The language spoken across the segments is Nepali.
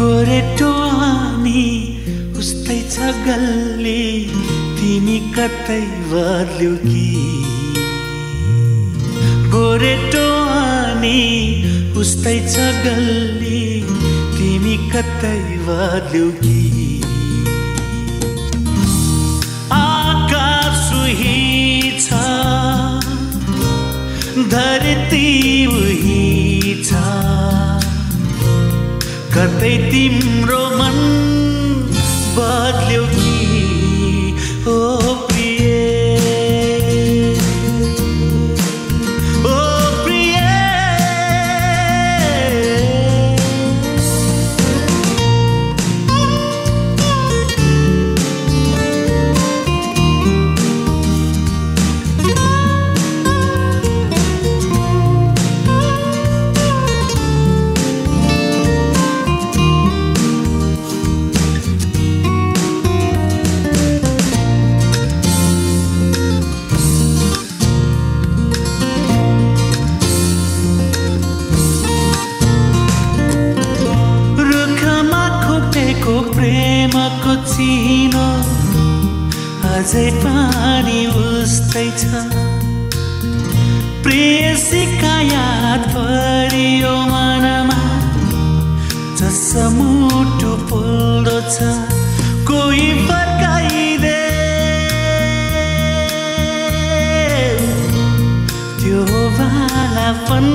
गोरेटो अनि उस्तै छ गल्ली तिमी कतै बद्ल्यौ कि। गोरेटो अनि उस्तै छ गल्ली तिमी कतै बद्ल्यौ कि। धरती छ। कतै तिम्रो मन बदल्यो प्रेमको चिनो अझै पानी उस्तै छ प्रेयसीका याद परियो मनमा जस मुटु पुल्दो छ कोही फर्काइदे। त्यो बालापन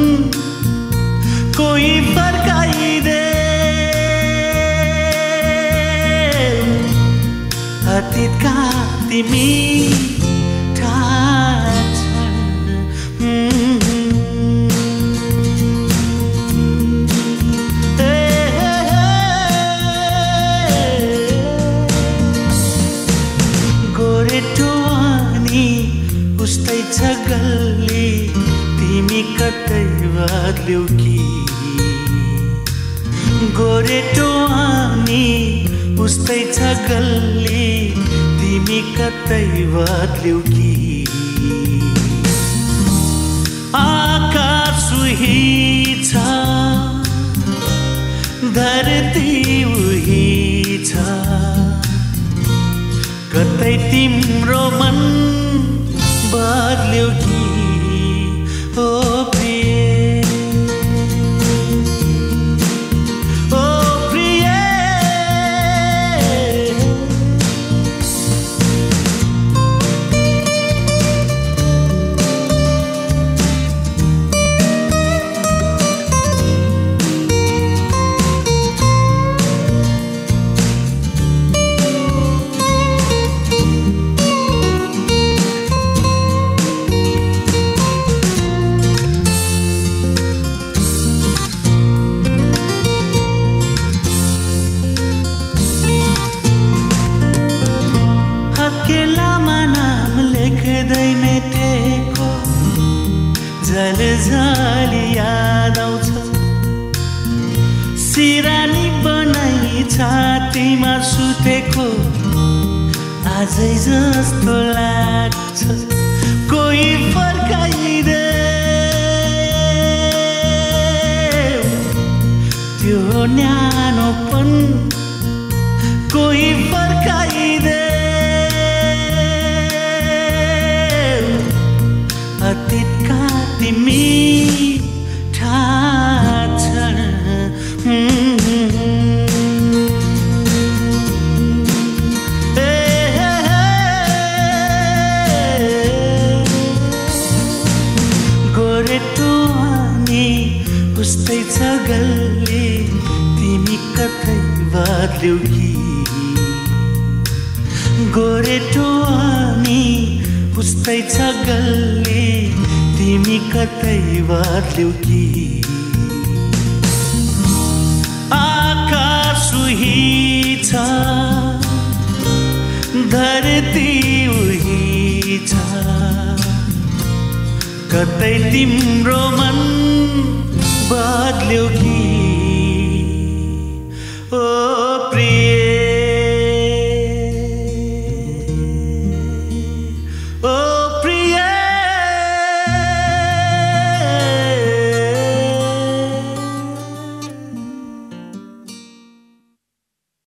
तिमी उस्तै छ गल्ली तिमी कतै बद्ल्यौ कि? गोरेटो अनि उस्तै छ गल्ली तिमी कतै बद्ल्यौ कि आकाश उही छ धरती उही छ। कतै तिम्रो मन बदल्यो कि सिरानी बनाई छातीमा सुतेको। आजै जस्तो लाग्छ। कतै बद्ल्यौ कि? गोरेटो अनि उस्तै छ तिमी कतै बद्ल्यौ कि? उही छ धरती उही छ कतै तिम्रो मन बदल्यो कि?